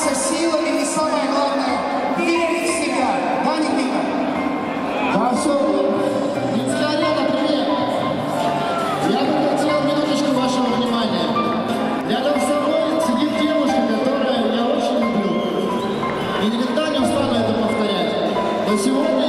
набраться силами и самое главное, верить в себя. Да, Никита? Да, все. Минская арена, привет. Я бы хотел минуточку вашего внимания. Рядом с собой сидит девушка, которую я очень люблю. И никогда не устану это повторять. Но сегодня